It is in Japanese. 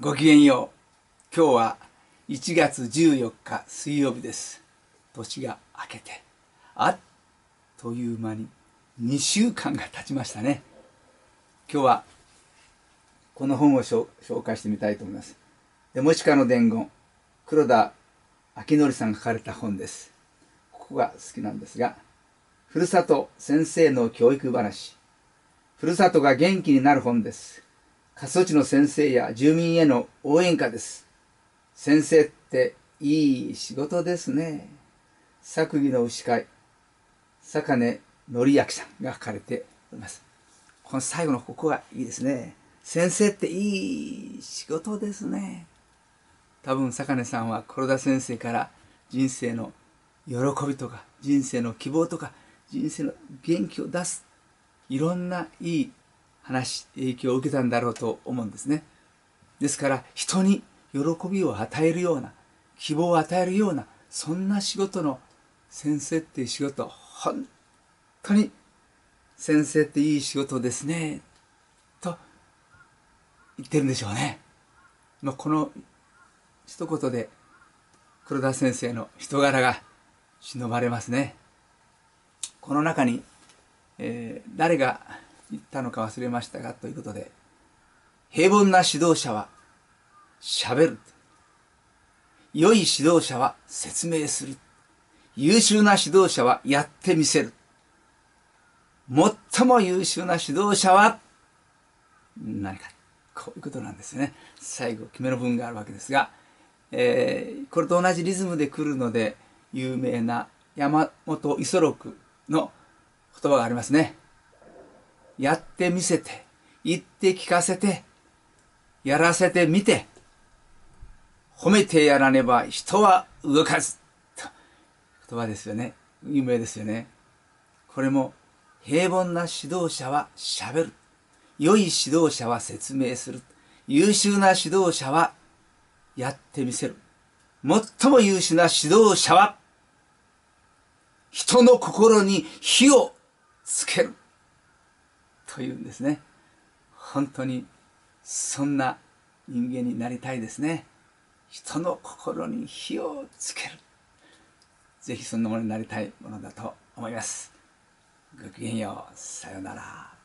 ごきげんよう。今日は1月14日水曜日です。年が明けて、あっという間に2週間が経ちましたね。今日はこの本を紹介してみたいと思います。デモシカの伝言、黒田明則さんが書かれた本です。ここが好きなんですが、ふるさと先生の教育話、ふるさとが元気になる本です。過疎地の先生や住民への応援歌です。先生っていい仕事ですね。作儀の牛飼い、坂根則明さんが書かれております。この最後のここがいいですね。先生っていい仕事ですね。多分坂根さんは黒田先生から人生の喜びとか人生の希望とか人生の元気を出すいろんないい話影響を受けたんだろうと思うんですね。ですから人に喜びを与えるような希望を与えるようなそんな仕事の先生っていう仕事本当に先生っていい仕事ですねと言ってるんでしょうね、まあ、この一言で黒田先生の人柄が忍ばれますね。この中に、えー、誰が言ったのか忘れましたがということで平凡な指導者は喋る。良い指導者は説明する。優秀な指導者はやってみせる。最も優秀な指導者は何か。こういうことなんですね。最後決めの文があるわけですが、えー、これと同じリズムで来るので有名な山本五十六の言葉がありますね。やってみせて、言って聞かせて、やらせてみて、褒めてやらねば人は動かず。と言葉ですよね。有名ですよね。これも平凡な指導者は喋る。良い指導者は説明する。優秀な指導者はやってみせる。最も優秀な指導者は人の心に火をつけるというんですね。本当にそんな人間になりたいですね。人の心に火をつける。是非そんなものになりたいものだと思います。ごきげんよう。さようなら。